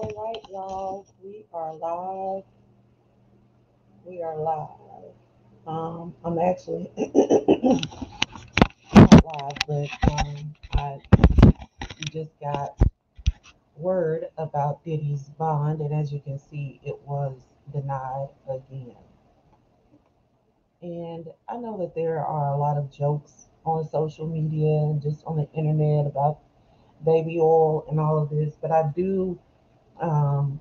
All right, y'all, we are live. We are live. Um, I'm actually not live, but um, I just got word about Diddy's bond, and as you can see, it was denied again. And I know that there are a lot of jokes on social media and just on the internet about baby oil and all of this, but I do um,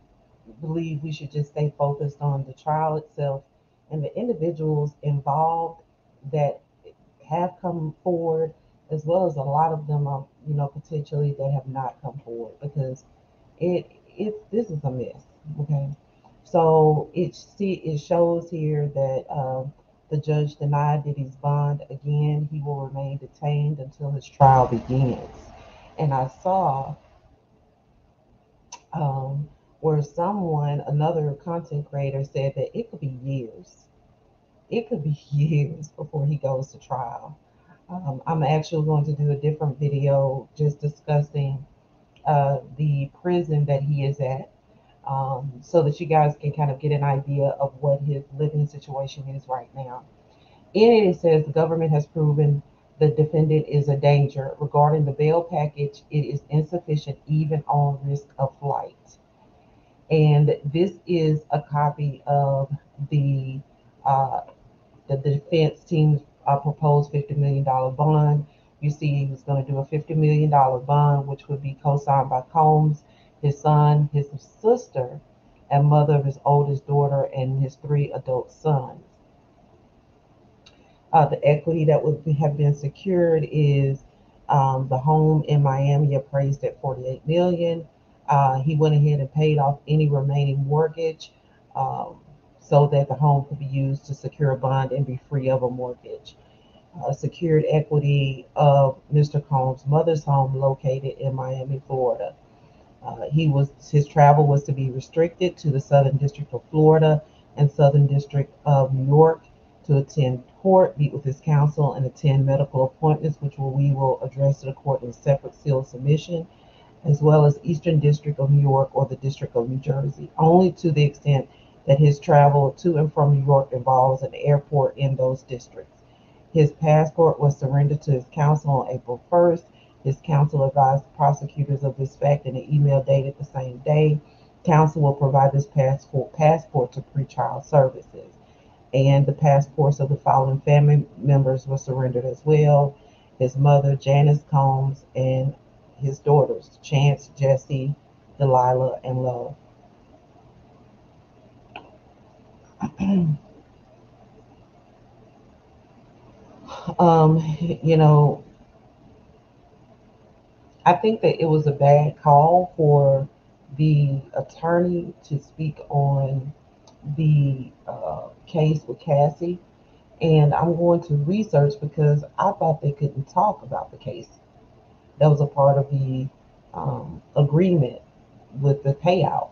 believe we should just stay focused on the trial itself and the individuals involved that have come forward, as well as a lot of them are, you know, potentially that have not come forward because it it this is a mess. Okay, so it see it shows here that um, the judge denied Diddy's bond again. He will remain detained until his trial begins. And I saw um, where someone, another content creator, said that it could be years. It could be years before he goes to trial. Um, I'm actually going to do a different video just discussing uh, the prison that he is at um, so that you guys can kind of get an idea of what his living situation is right now. In it, it says the government has proven the defendant is a danger. Regarding the bail package, it is insufficient even on risk of flight. And this is a copy of the uh, the defense team's uh, proposed $50 million bond. You see, he was going to do a $50 million bond, which would be co-signed by Combs, his son, his sister, and mother of his oldest daughter, and his three adult sons. Uh, the equity that would have been secured is um, the home in Miami appraised at 48 million. Uh, he went ahead and paid off any remaining mortgage um, so that the home could be used to secure a bond and be free of a mortgage. Uh, secured equity of Mr. Combs' mother's home located in Miami, Florida. Uh, he was his travel was to be restricted to the Southern District of Florida and Southern District of New York to attend court, meet with his counsel, and attend medical appointments, which we will address to the court in a separate sealed submission, as well as Eastern District of New York or the District of New Jersey, only to the extent that his travel to and from New York involves an airport in those districts. His passport was surrendered to his counsel on April 1st. His counsel advised prosecutors of this fact in an email dated the same day. Counsel will provide this passport passport to pretrial services and the passports of the following family members were surrendered as well his mother, Janice Combs, and his daughters, Chance, Jessie, D'Lila, and Love. um, you know, I think that it was a bad call for the attorney to speak on the uh, case with Cassie, and I'm going to research because I thought they couldn't talk about the case. That was a part of the um, agreement with the payout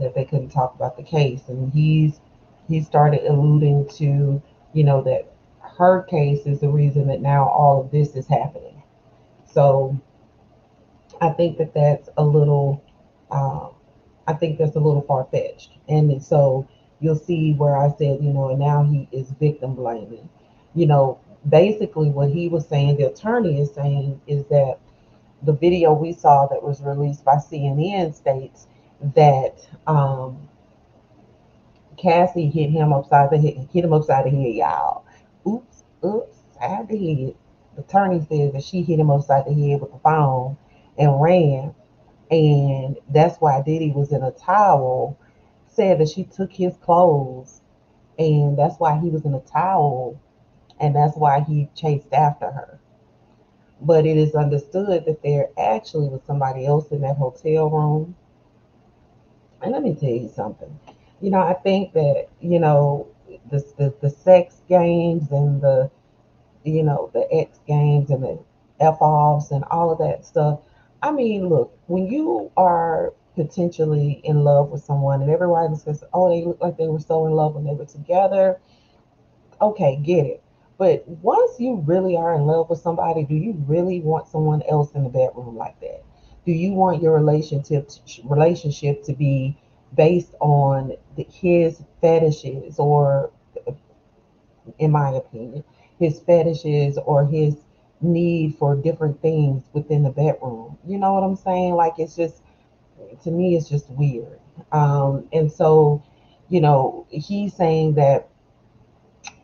that they couldn't talk about the case, and he's he started alluding to you know that her case is the reason that now all of this is happening. So I think that that's a little. Um, I think that's a little far fetched, and so you'll see where I said, you know, and now he is victim blaming. You know, basically what he was saying, the attorney is saying, is that the video we saw that was released by CNN states that um, Cassie hit him upside the head, hit him upside the head, y'all. Oops, oops, side the head. The attorney says that she hit him upside the head with the phone and ran. And that's why Diddy was in a towel said that she took his clothes and that's why he was in a towel and that's why he chased after her. But it is understood that there actually was somebody else in that hotel room. And let me tell you something. You know, I think that, you know, the, the, the sex games and the, you know, the X games and the F offs and all of that stuff. I mean, look, when you are potentially in love with someone, and everybody says, "Oh, they look like they were so in love when they were together." Okay, get it. But once you really are in love with somebody, do you really want someone else in the bedroom like that? do you want your relationship relationship to be based on the, his fetishes or in my opinion his fetishes or his need for different things within the bedroom you know what i'm saying like it's just to me it's just weird um and so you know he's saying that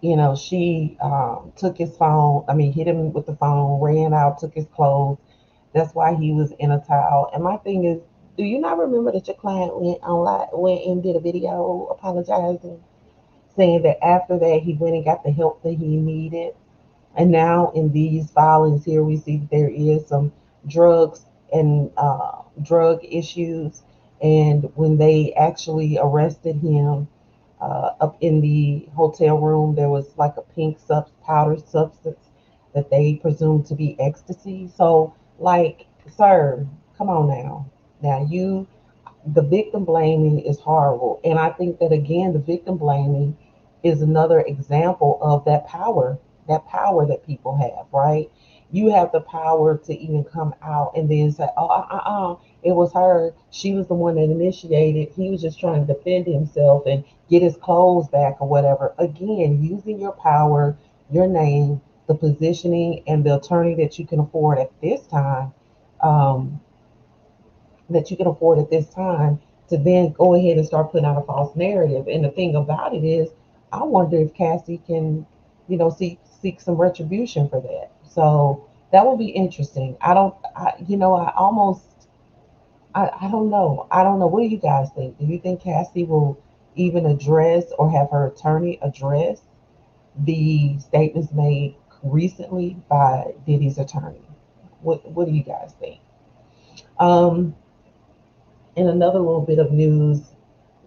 you know she um, took his phone i mean hit him with the phone ran out took his clothes that's why he was in a towel. And my thing is, do you not remember that your client went online, went and did a video apologizing, saying that after that he went and got the help that he needed? And now in these filings here, we see that there is some drugs and uh, drug issues. And when they actually arrested him uh, up in the hotel room, there was like a pink sub powder substance that they presumed to be ecstasy. So like, sir, come on now. Now you the victim blaming is horrible. And I think that again, the victim blaming is another example of that power, that power that people have, right? You have the power to even come out and then say, oh, uh, uh, uh, it was her. She was the one that initiated. He was just trying to defend himself and get his clothes back or whatever. Again, using your power, your name the positioning and the attorney that you can afford at this time, um, that you can afford at this time to then go ahead and start putting out a false narrative. And the thing about it is, I wonder if Cassie can, you know, seek seek some retribution for that. So that will be interesting. I don't, I, you know, I almost, I, I don't know. I don't know. What do you guys think? Do you think Cassie will even address or have her attorney address the statements made recently by Diddy's attorney. What What do you guys think? Um, and another little bit of news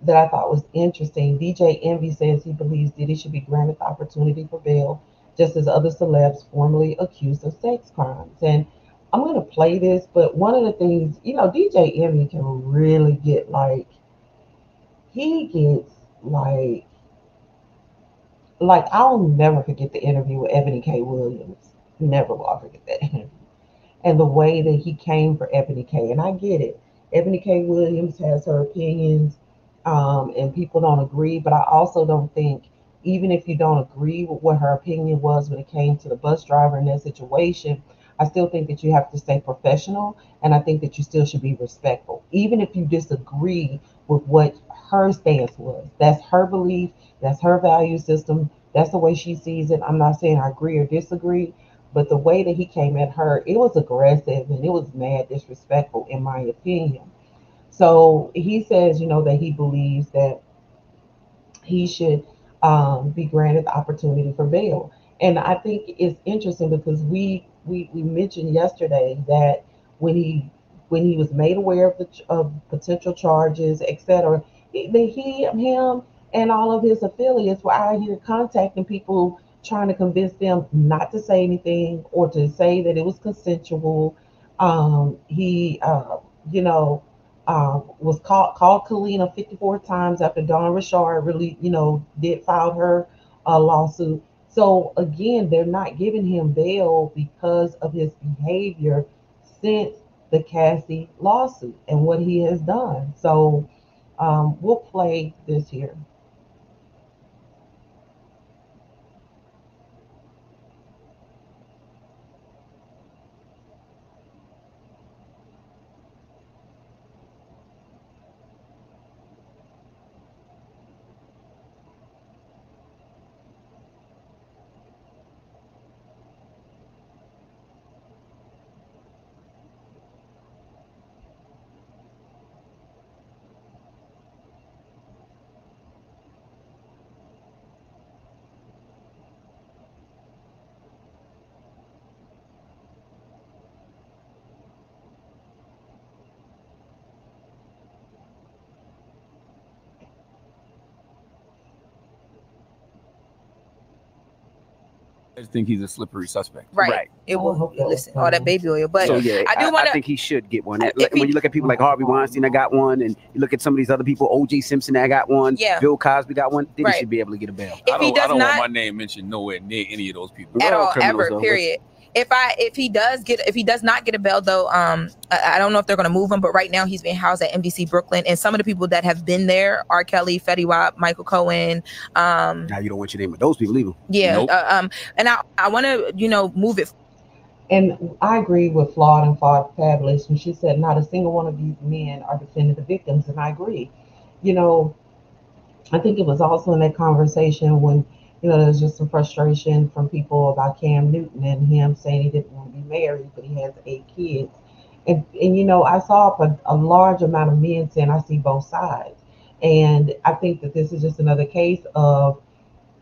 that I thought was interesting. DJ Envy says he believes Diddy should be granted the opportunity for bail, just as other celebs formerly accused of sex crimes. And I'm going to play this, but one of the things, you know, DJ Envy can really get like, he gets like like I'll never forget the interview with Eboni K. Williams. Never will I forget that interview. And the way that he came for Eboni K. And I get it. Eboni K. Williams has her opinions, um, and people don't agree. But I also don't think, even if you don't agree with what her opinion was when it came to the bus driver in that situation, I still think that you have to stay professional, and I think that you still should be respectful, even if you disagree with what her stance was. That's her belief. That's her value system. That's the way she sees it. I'm not saying I agree or disagree, but the way that he came at her, it was aggressive and it was mad disrespectful, in my opinion. So he says, you know, that he believes that he should um, be granted the opportunity for bail. And I think it's interesting because we we, we mentioned yesterday that when he when he was made aware of the of potential charges, etc., he, he, him, and all of his affiliates were out here contacting people, trying to convince them not to say anything or to say that it was consensual. Um, he, uh, you know, uh, was called called Kalenna 54 times after Dawn Richard really, you know, did file her uh, lawsuit. So again, they're not giving him bail because of his behavior since the Cassie lawsuit and what he has done. So um, we'll play this here. I just think he's a slippery suspect. Right. Right. It will hope that listen all that baby oil, but so yeah, I do wanna- I think he should get one. I- Like, he- when you look at people like Harvey Weinstein, I got one, and you look at some of these other people, O.J. Simpson, I got one. Yeah. Bill Cosby got one. Then Right. he should be able to get a bail. if I he don't, I does don't not want my name mentioned nowhere near any of those people. at all all criminals, ever though. period if I if he does get if he does not get a bail though, um, I, I don't know if they're going to move him, but right now he's being housed at MDC Brooklyn, and some of the people that have been there are Kelly, Fetty Wap, Michael Cohen. Um, Now you don't want your name with those people either. yeah, Nope. uh, um, and I I want to you know move it. And I agree with Flawed and Flawed Fabulous when she said not a single one of these men are defending the victims, and I agree. You know, I think it was also in that conversation when, you know, there was just some frustration from people about Cam Newton and him saying he didn't want to be married, but he has eight kids. And, and you know, I saw a, a large amount of men saying, I see both sides. And I think that this is just another case of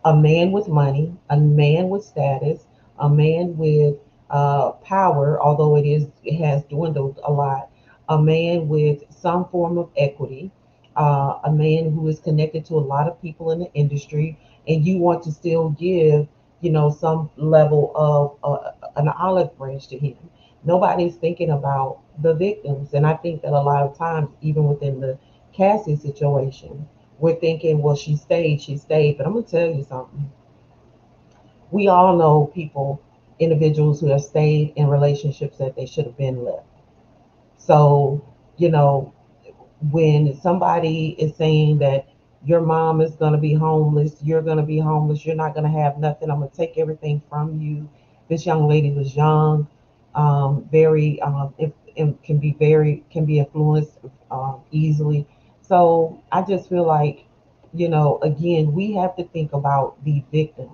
a man with money, a man with status, a man with uh, power, although it is it has dwindled a lot. A man with some form of equity, uh, a man who is connected to a lot of people in the industry, and you want to still give, you know, some level of uh, an olive branch to him. Nobody's thinking about the victims, and I think that a lot of times, even within the Cassie situation, we're thinking, well, she stayed, she stayed. But I'm gonna tell you something. We all know people individuals who have stayed in relationships that they should have been left. So, you know, when somebody is saying that your mom is going to be homeless, you're going to be homeless, you're not going to have nothing, I'm going to take everything from you. This young lady was young, um, very, um, it can be very, can be influenced um, easily. So I just feel like, you know, again, we have to think about the victims.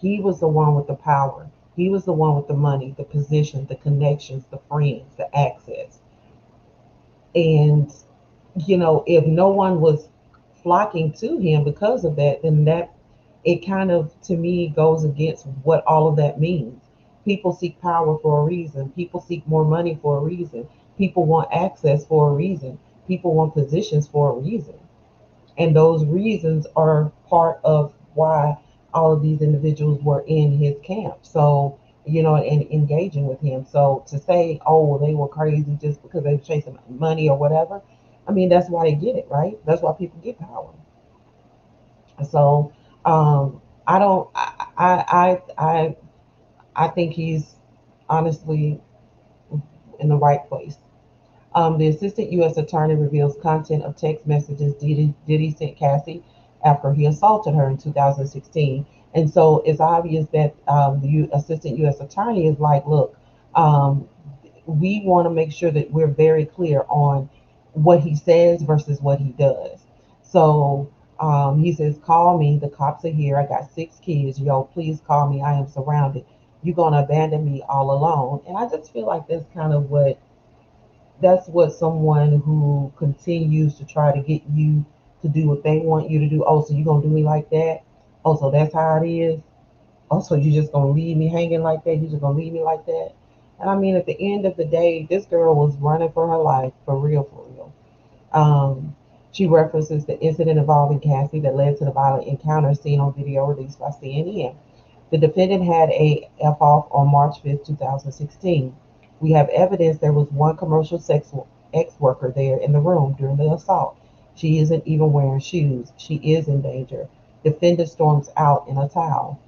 He was the one with the power. He was the one with the money, the position, the connections, the friends, the access. And, you know, if no one was flocking to him because of that, then that, it kind of, to me, goes against what all of that means. People seek power for a reason. People seek more money for a reason. People want access for a reason. People want positions for a reason. And those reasons are part of why all of these individuals were in his camp. So, you know, and engaging with him. So to say, oh, they were crazy just because they were chasing money or whatever, I mean, that's why they get it, right? That's why people get power. So um, I don't, I, I, I, I, think he's honestly in the right place. Um, the assistant U.S. attorney reveals content of text messages Diddy, Diddy sent Cassie after he assaulted her in 2016. And so it's obvious that um, the assistant U.S. attorney is like, look, um, we want to make sure that we're very clear on what he says versus what he does. So um, he says, call me. The cops are here. I got six kids. Yo, please call me. I am surrounded. You're going to abandon me all alone. And I just feel like that's kind of what that's what someone who continues to try to get you to do what they want you to do. Oh, so you're gonna do me like that? Oh, so that's how it is. Oh, so you just gonna leave me hanging like that? You're just gonna leave me like that? And I mean, at the end of the day, this girl was running for her life, for real, for real. Um, she references the incident involving Cassie that led to the violent encounter seen on video released by CNN. The defendant had a F off on March 5th, 2016. We have evidence there was one commercial sex ex worker there in the room during the assault. She isn't even wearing shoes. She is in danger. Defendant storms out in a towel.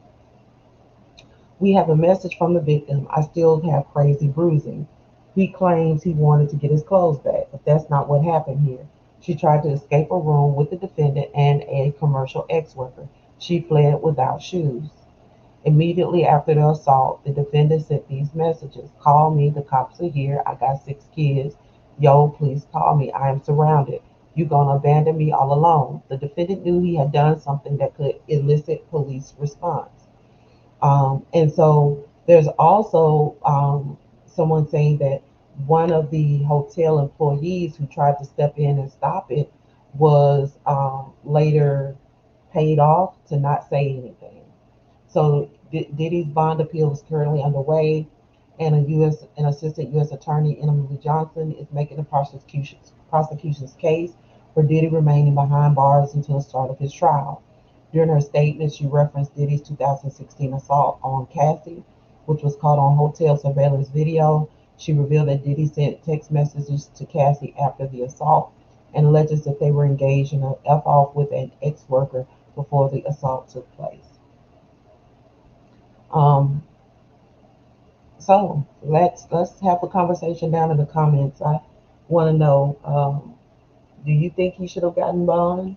We have a message from the victim. I still have crazy bruising. He claims he wanted to get his clothes back, but that's not what happened here. She tried to escape a room with the defendant and a commercial ex worker. She fled without shoes. Immediately after the assault, the defendant sent these messages Call me, the cops are here. I got six kids. Yo, please call me. I am surrounded. You gonna abandon me all alone. The defendant knew he had done something that could elicit police response. Um, and so there's also um, someone saying that one of the hotel employees who tried to step in and stop it was um, later paid off to not say anything. So D- Diddy's bond appeal is currently underway, and a U.S. an assistant U.S. attorney, Emily Johnson, is making the prosecution's prosecution's case for Diddy remaining behind bars until the start of his trial. During her statement, she referenced Diddy's 2016 assault on Cassie, which was caught on hotel surveillance video. She revealed that Diddy sent text messages to Cassie after the assault and alleges that they were engaged in a F off with an ex worker before the assault took place. Um, So let's let's have a conversation down in the comments. I want to know, um, do you think he should have gotten bond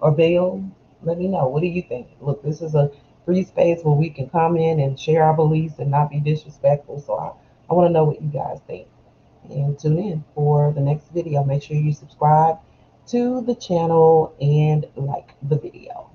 or bail? Let me know. What do you think? Look, this is a free space where we can come in and share our beliefs and not be disrespectful. So I, I want to know what you guys think. And tune in for the next video. Make sure you subscribe to the channel and like the video.